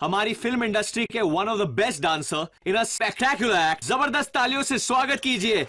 हमारी film industry के one of the best dancer in a spectacular act ज़बरदस्त तालियों से स्वागत कीजिए।